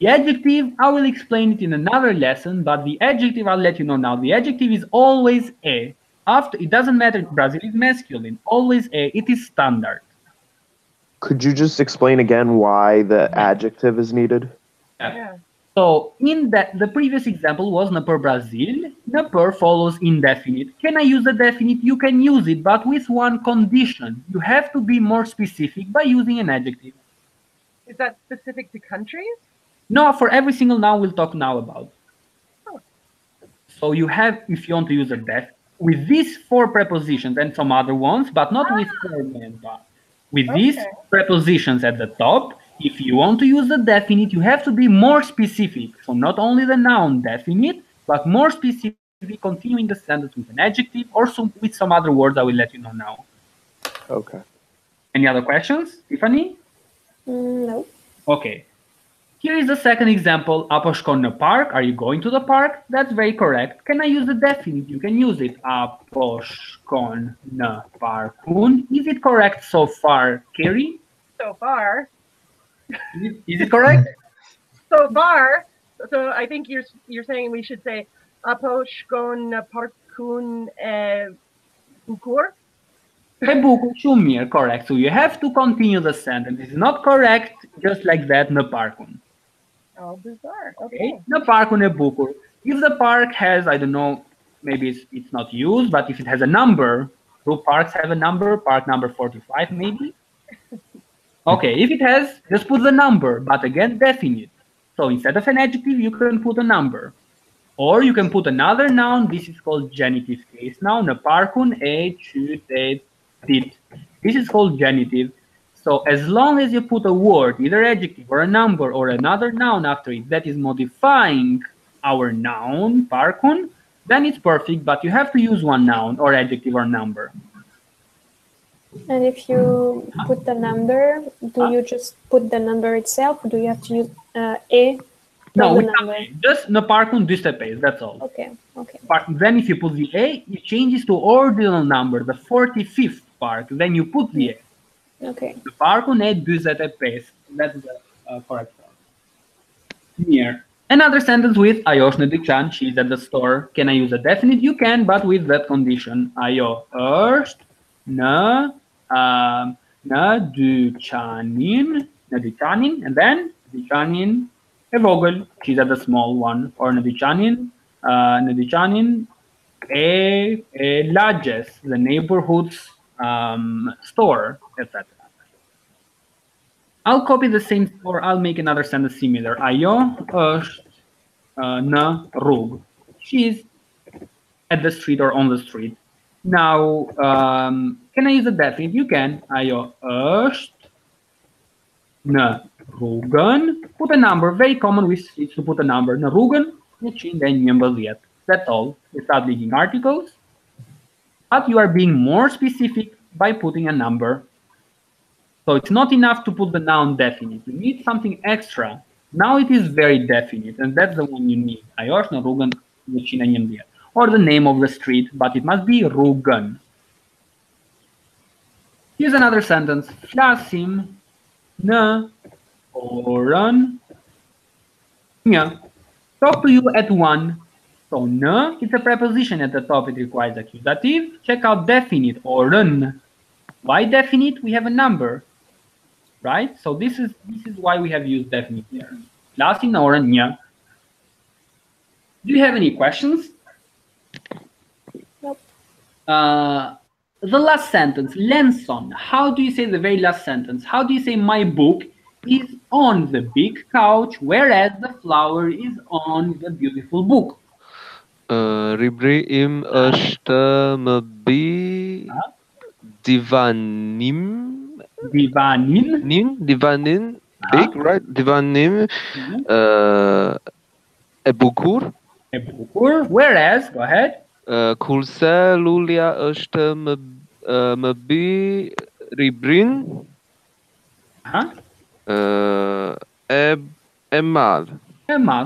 The adjective, I will explain it in another lesson, but the adjective, I'll let you know now. The adjective is always a. After it doesn't matter if Brazil is masculine, always a. It is standard. could you just explain again why the adjective is needed? Yeah. So in that the previous example was na per Brazil. Na per follows indefinite. Can I use the definite? You can use it, but with one condition. You have to be more specific by using an adjective. Is that specific to countries? No, for every single noun we'll talk now about. So you have, if you want to use a def, with these four prepositions and some other ones, but not with per and pa. With these prepositions at the top, if you want to use the definite, you have to be more specific. So not only the noun definite, but more specific, continuing the sentence with an adjective or some, with some other words I will let you know now. Okay. Any other questions, Tiffany? Mm, no. Okay. Here is the second example. A park. Are you going to the park? That's very correct. Can I use the definite? You can use it. A parkun. Is it correct so far, Kerry? So far, Is it, is it correct? <laughs> so far. So I think you're you're saying we should say Aposhkon Parkun uh, Bukur. Rebuku shumir, correct. So you have to continue the sentence. It's not correct just like that, na parkun. Oh, bizarre. Okay? Okay. Na parkun e bukur. If the park has, I don't know, maybe it's, it's not used, but if it has a number, do parks have a number? Park number 45, maybe? <laughs> Okay, if it has, just put the number, but again, definite. So instead of an adjective, you can put a number. Or you can put another noun. This is called genitive case noun. Na parkun e chute dit. This is called genitive. So as long as you put a word, either adjective or a number or another noun after it that is modifying our noun, parkun, then it's perfect, but you have to use one noun or adjective or number. And if you put the number, do you just put the number itself? Or do you have to use uh, a? No, for we the can't- number. just no parkun distepes, that's all. Okay. Okay. Park, then if you put the A, it changes to ordinal number, the 45th park. Then you put the A. Okay. The parkun e 25. That's the uh, correct form. Here. Another sentence with Ayosh Nedikchan, she's at the store. Can I use a definite? You can, but with that condition. Ayo erst na um, na na duchanin, and then duchanin a vogel. She's at the small one. Or na duchanin, uh, a, a largest, the neighborhood's um, store, etc. I'll copy the same store. I'll make another sentence similar. Ayo është uh, në rrugë. She's at the street or on the street. Now, um, can I use a definite? You can. Ayo është në rrugën. Put a number. Very common with streets to put a number. Në rrugën 111. That's all. Without leaving articles. But you are being more specific by putting a number. So it's not enough to put the noun definite. You need something extra. Now it is very definite, and that's the one you need. Aiosh na rrugën 111. Or the name of the street, but it must be rrugën. Here's another sentence. Flasim na oran. një. Talk to you at one. So në, it's a preposition at the top. It requires accusative. Check out definite orën. Why definite? We have a number. right? So this is this is why we have used definite here. Lasi nora nya. Do you have any questions? Nope. Uh, the last sentence, Lenson. How do you say the very last sentence? How do you say my book is on the big couch, whereas the flower is on the beautiful book? Uh, Ribri im është më divanim Divanin. nin divanin big right divanim Mhm. uh, e bukur E bukur. Whereas, go ahead. uh, kurse lulia është më uh, më bi ribrin Huh? uh, e e madh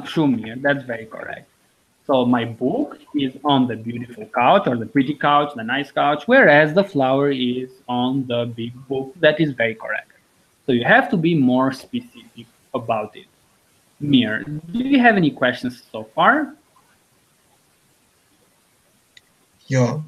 E. That's very correct. So my book is on the beautiful couch or the pretty couch, the nice couch, whereas the flower is on the big book. That is very correct. So you have to be more specific about it. Mir, do you have any questions so far? Ja.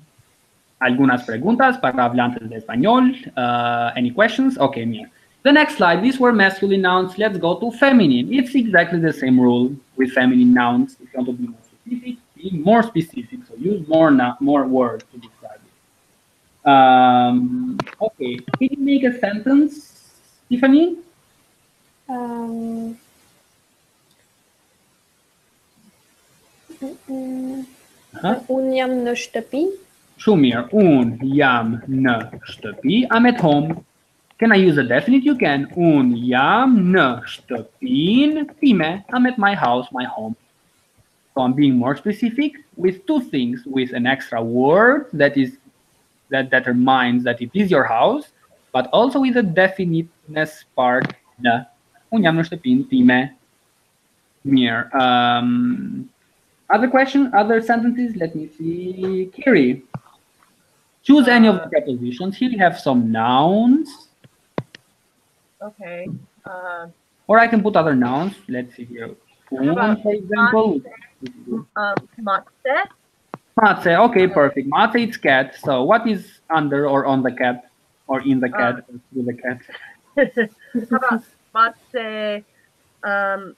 algunas preguntas para hablantes de español. Uh, any questions? Okay, Mir. The next slide, these were masculine nouns. Let's go to feminine. It's exactly the same rule with feminine nouns. If you want to be more specific, be more specific. So use more more words to describe it. Um, okay, can you make a sentence, Tiffany? Um, mm, Huh? Unë jam në shtëpi. Shumë mirë. Un jam në shtëpi. I'm at home. Can I use a definite? You can. Un jam në shtëpinë time. I'm at my house, my home. So I'm being more specific with two things, with an extra word that is that determines that it is your house, but also with the definiteness part. Në. Un jam në shtëpinë time. Mirë. Um, other question, other sentences? Let me see. Kiri. Choose any of the prepositions. Here you have some nouns, Okay. Uh, or I can put other nouns. Let's see here. Un, for example. um, matse. Matse. Okay, perfect. Matse, it's cat. So what is under or on the cat? Or in the cat? or through the cat? <laughs> How about matse? Um,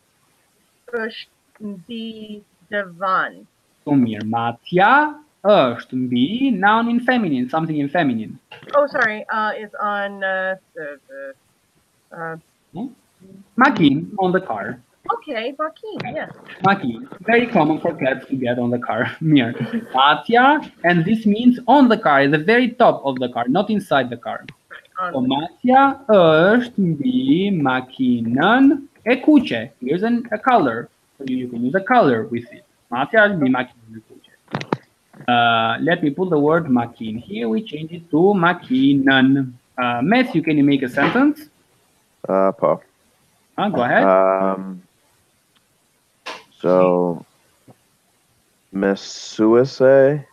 mbi divan. Sumir. Matja është mbi noun in feminine, something in feminine. Oh, sorry. Uh, is on uh, the, the uh, Makin on the car. Okay, Joaquin. Yes. Maki, very common for cats to get on the car. <laughs> Mir. Matja, and this means on the car, at the very top of the car, not inside the car. So On Matja është mbi makinën e kuqe. Here's an, a color. So you, you can use a color with it. Matja është mbi makinën e kuqe. Uh, let me put the word makin. Here we change it to makinën. Uh, Matthew, can you make a sentence? Uh, po. Uh, go ahead. Um, so, Mesuese.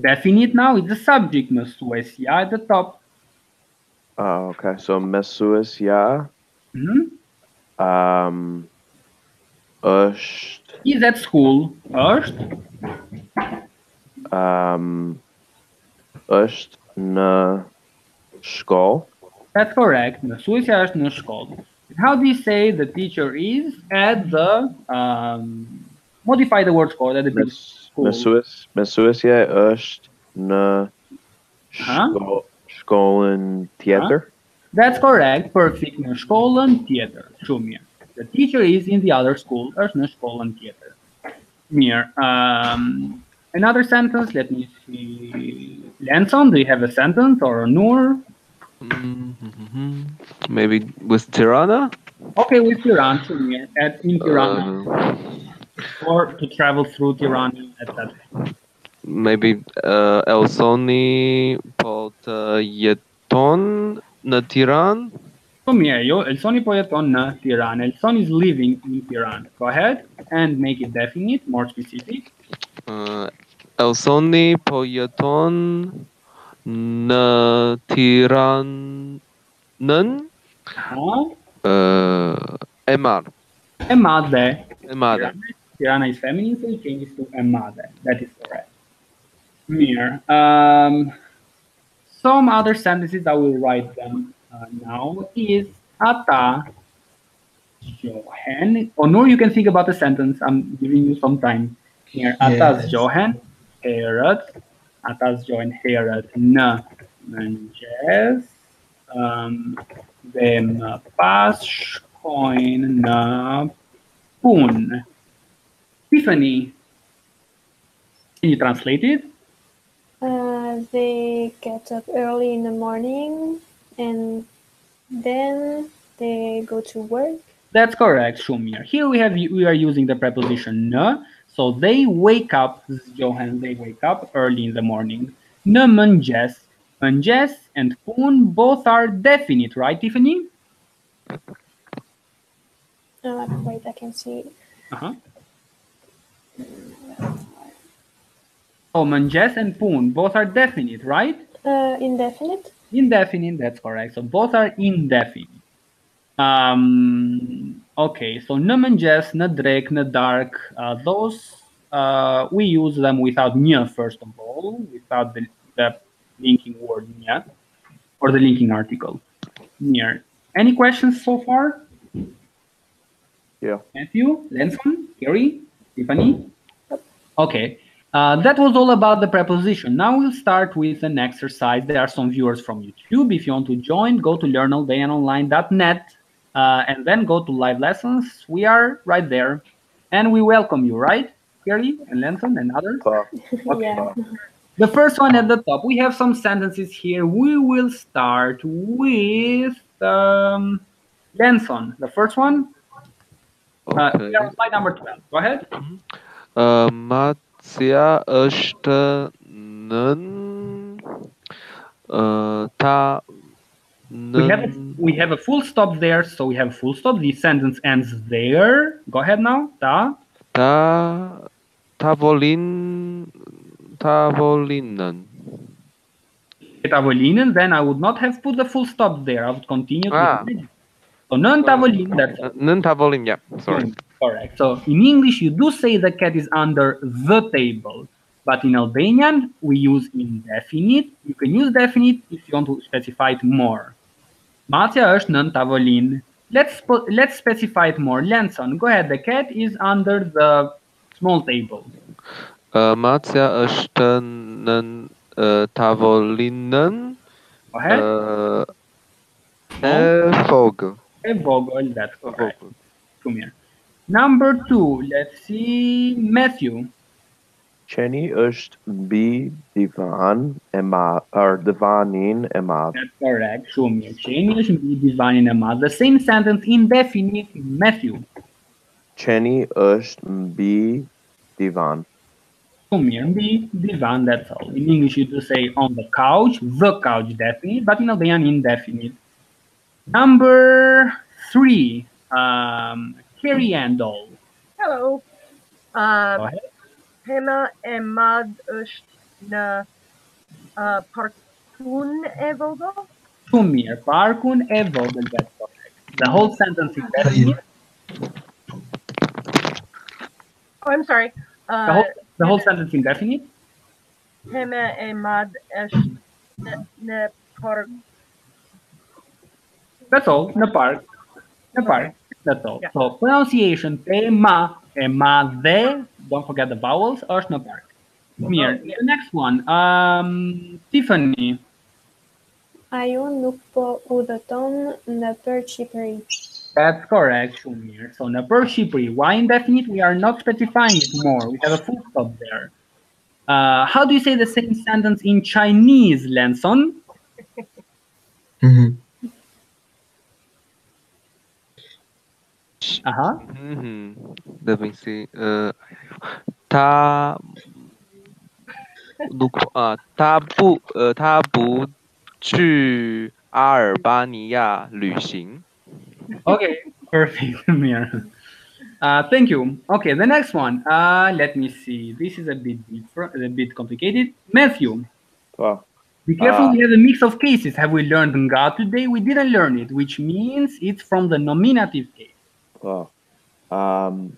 Definite now, it's the subject, Suecia at the top. Oh, okay. So, Mesuesia. Mhm. Um, Usht. He's at school. është Um, Usht në shkoll. That's correct. Mësuesja është në shkollë. How do you say the teacher is at the um, modify the word score at the? Mes, School. mesues, mesuesja është në Ha? shko, shkollën tjetër. That's correct. Perfect. Në shkollën tjetër. Shumë mirë. The teacher is in the other school. është në shkollën tjetër. Mirë. Um, another sentence. Let me see. Lenson, do you have a sentence or Noor? Mhm. maybe with Tirana Okay, with Tirana. At in Tirana Uh, or to travel through Tirana, etc. maybe uh, Elsoni po të jeton në Tiranë Po mirë, Elsoni po jeton në Tiranë. Elson is living in Tiranë. Go ahead and make it definite, more specific. Uh, Elsoni po jeton në Tiranën Ha? uh, e madh. E madhe. E. Tirana is feminine, so it changes to e madhe. That is correct. Mirë. Um, some other sentences, I will write them uh, now, is Ata Johan. Onur, you can think about the sentence. I'm giving you some time here. Atas Yes. Johan Heret. Atas Johan Heret. Na Menjes. Um, Dem pas coin na pun. Tiffany, can you translate it? Uh, they get up early in the morning and then they go to work. That's correct, Shumir. Here we have we are using the preposition na, so they wake up. This is Johan. They wake up early in the morning. Na menjes, menjes and pun both are definite, right, Tiffany? Uh, wait, I can see. Uh-huh. Oh, menjes and pun both are definite, right? Uh, indefinite. Indefinite, that's correct. So both are indefinite. Um, okay, so na menjes, na drek, na dark, uh, those uh, we use them without nya first of all, without the, the linking word nya or the linking article near. Any questions so far? Yeah. Matthew, Lenson, Kerry, Tiffany? Okay. Uh, that was all about the preposition. Now we'll start with an exercise. There are some viewers from YouTube. If you want to join, go to learnalbanianonline.net uh, and then go to live lessons. We are right there. And we welcome you, right? Kerry and Lenson and others. Well, <laughs> yeah. The first one at the top, we have some sentences here. We will start with um, Lenson. The first one, uh, Okay. we are on slide number 12. Go ahead. Uh, Matsia Ashtanen. Uh, ta. We have, a, we have a full stop there, so we have a full stop. The sentence ends there. Go ahead now. Ta. Ta. Tavolin. Tavolinen. Tavolinen, then I would not have put the full stop there. I would continue Ah. So non tavolin, that's Uh, Nen tavolin, yeah. Sorry. Correct. So in English, you do say the cat is under the table, but in Albanian, we use indefinite. You can use definite if you want to specify it more. Matja është nën tavolin. Let's let's specify it more. Lenson, go ahead. The cat is under the small table. Uh, Matsia Ashtanen. Uh, tavolinen. Go ahead. Uh, e vogël. E vogël, that's correct. Vogël. Come here. Number two, let's see Matthew. Qeni është mbi divan e ma, or divanin e madh. That's correct. Shumë mirë. Qeni është mbi divanin e madh. The same sentence indefinite Matthew. Qeni është mbi divan. Shumë mirë. Mbi divan, that's all. In English you do say on the couch, the couch definite, but in Albanian indefinite. Number three, um, Carrie Andol. Hello. Go Uh, ahead. Pema e madh është në uh, parkun e vogël. Shumë mirë. Parkun e vogël, that's correct. The whole sentence is definite. Oh, I'm sorry. The Uh, whole, the whole sentence indefinite. Pema e madh është në, në park. That's all. Në park. Në park. That's all. Yeah. So pronunciation pe ma e ma dhe. Don't forget the vowels. është në park. Mirë. The next one. Um, Tiffany. Ajo nuk po udhëton në për Shqipëri. That's correct, Shumir. So në për Shqipëri, why indefinite? We are not specifying it more. We have a full stop there. Uh, how do you say the same sentence in Chinese, Lenson? Mhm. Uh-huh. Mhm. Let me see. Uh, ta 如果啊，他不呃，他不去阿尔巴尼亚旅行。 Okay, perfect, <laughs> Mir. Uh, thank you. Okay, the next one. Uh, let me see. This is a bit different, a bit complicated. Matthew, Po. be careful. Ah. we have a mix of cases. Have we learned nga today? We didn't learn it, which means it's from the nominative case. Po. Um,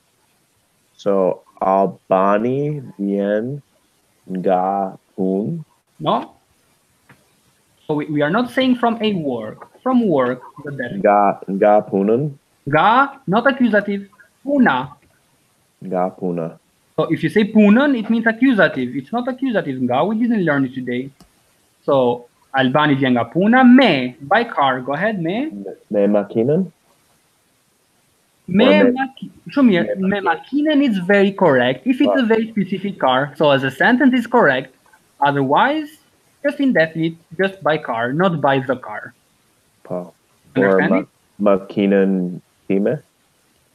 so Albani vjen nga punë. No? So we, we are not saying from a work. From work, the definite. Ga ga punan. Ga, not accusative. Puna. Ga puna. So if you say punan, it means accusative. It's not accusative. Ga, we didn't learn it today. So Albani vjen nga puna. Me, by car. Go ahead, me. Me makinan. Me, me- maki- shumë mirë. Me makinen is very correct if it's a very specific car. So as a sentence is correct. Otherwise, just indefinite, just by car, not by the car. Pa. Or Understand ma it? makinan time.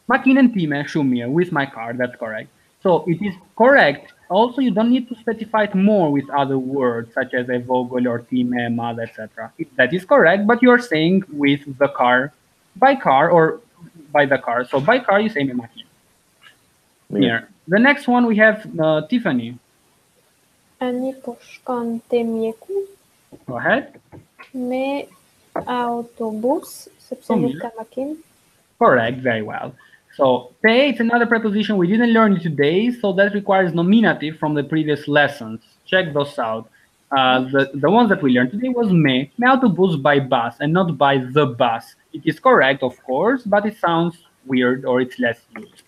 Makinen time, mirë, with my car, that's correct. So it is correct. Also, you don't need to specify it more with other words such as a vogel or time, mother, etc. That is correct, but you're saying with the car, by car or by the car. So by car, you say me makinen. Here. The next one we have uh, Tiffany. Ani po shkon te mjeku Go ahead. me autobus, sepse Po nuk mirë. ka makinë. Correct, very well. So te it's another preposition we didn't learn it today, so that requires nominative from the previous lessons. Check those out. Uh, the, the ones that we learned today was me, me autobus by bus and not by the bus. It is correct, of course, but it sounds weird or it's less used.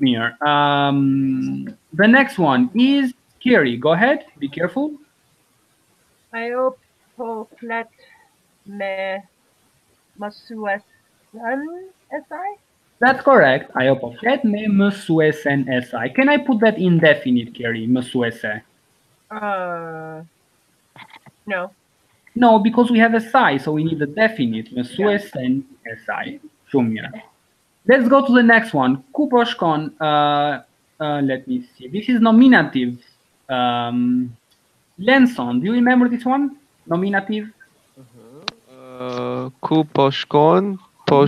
Here. Um, the next one is Kiri. Go ahead, be careful. Ayo po flet me masuesan SI? That's correct. I hope opoflet me mësuesen SI. Can I put that indefinite, Kiri? Mësuese. Uh, no. No, because we have a SI, so we need a definite. Mësuesen SI. Shumë mirë. Let's go to the next one. Ku po? Uh, uh, let me see. This is nominative. Um, Lenson, do you remember this one? Nominative? Uh, ku po shkon? Po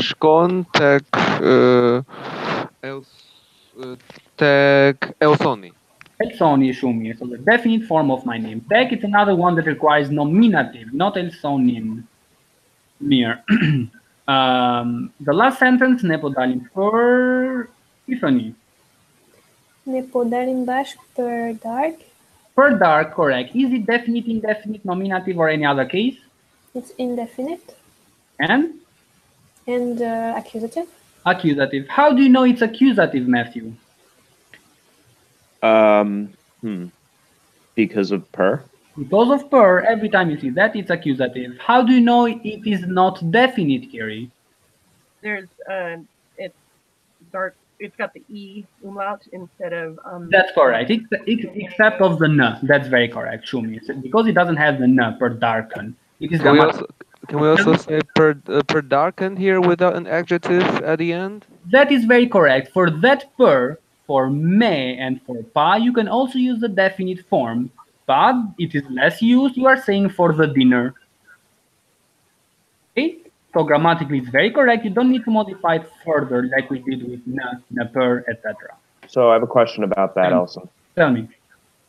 tek uh, Els, uh, tek Elsoni. Elsoni shumë mirë. So the definite form of my name. Tek it's another one that requires nominative, not Elsonin. Mirë. <clears throat> um, the last sentence ne po dalim për Tiffany. Ne po dalim bashk për dark. Per dark, correct. Is it definite, indefinite, nominative, or any other case? It's indefinite And and uh, accusative. accusative. How do you know it's accusative, Matthew? Um, hmm. Because of per. Because of per, every time you see that, it's accusative. How do you know it is not definite, Kiri? There's uh, it's dark. It's got the e umlaut instead of um. That's correct. Ex- ex- except of the n. That's very correct, Shumi. So because it doesn't have the n per darken. It is Can we also can we also say per uh, per darken here without an adjective at the end? That is very correct. For that per, for me and for pa, you can also use the definite form, but it is less used. You are saying for the dinner. Okay? So grammatically, it's very correct. You don't need to modify it further like we did with na, na per, etc. So I have a question about that also. Tell me.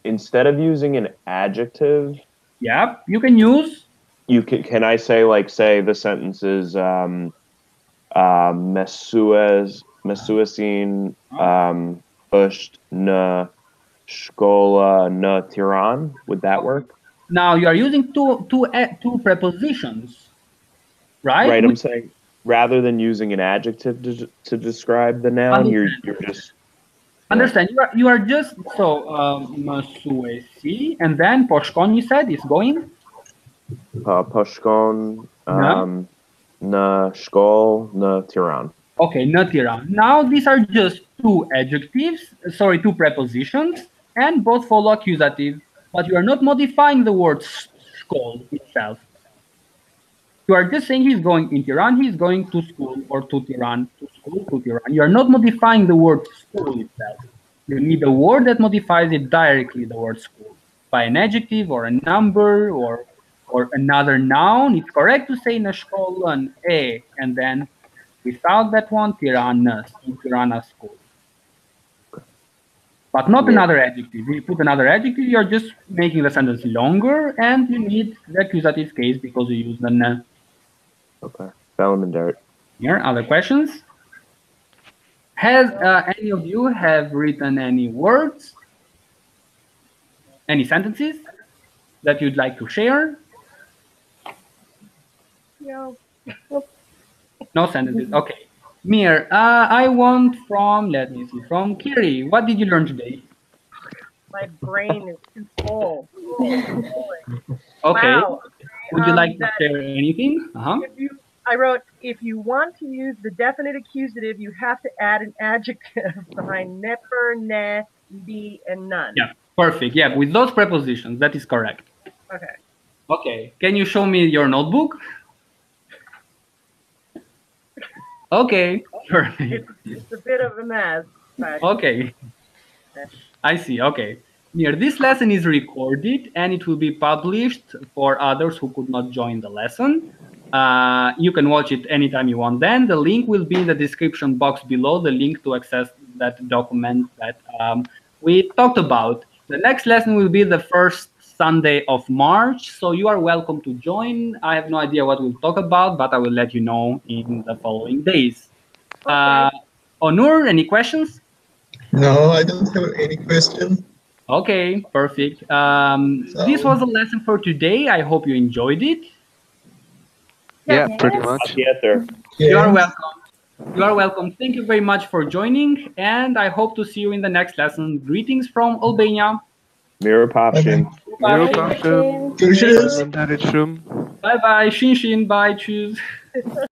Instead of using an adjective, Yeah, you can use you can, can I say like say the sentence is um uh mesuesin um pushed na shkola na tiran would that work now. You are using two two eh, two prepositions, right? right i'm Which- saying rather than using an adjective to, to describe the noun you're you're just Understand? You are you are just so um, and then poshkon. You said is going. uh, pushkon Na? um na shkol na tiran Okay, natira. Now these are just two adjectives. Sorry, two prepositions, and both follow accusative. But you are not modifying the word school itself. You are just saying he's going in Tiran. He's going to school or to Tiran to school to Tiran. You are not modifying the word school itself. You need a word that modifies it directly. The word school by an adjective or a number or or another noun. It's correct to say nashkolan a and then without that one tiranas in Tirana school. But not Yeah. another adjective. If you put another adjective, you're just making the sentence longer and you need the accusative case because you use the n. okay Vellum and dirt Here, other questions? Has uh, any of you have written any words, any sentences that you'd like to share? No. No sentences. Okay. Mir, uh, I want from, let me see, from Kiri. What did you learn today? My brain is too full. Okay. Wow. Would you Um, like to share anything? Uh-huh. You, I wrote, if you want to use the definite accusative, you have to add an adjective <laughs> behind never, ne, be, and none. Yeah. Perfect. Yeah, with those prepositions, that is correct. Okay. Okay. Can you show me your notebook? Okay. Perfect. It's, it's a bit of a mess, but Okay. I see. Okay. Mir, this lesson is recorded and it will be published for others who could not join the lesson. Uh, you can watch it anytime you want. Then the link will be in the description box below. The link to access that document that um, we talked about. The next lesson will be the first Sunday of March. So you are welcome to join. I have no idea what we'll talk about, but I will let you know in the following days. Uh, Onur, any questions? No, I don't have any question. Okay, perfect. Um, this was a lesson for today. I hope you enjoyed it. Yeah, Yes. pretty much. Theater. You are welcome. You are welcome. Thank you very much for joining, and I hope to see you in the next lesson. Greetings from Albania. Mirupafshim. Yok kankam. Görüşürüz. Bye bye. Şin şin. Bye. Tschüss. <laughs>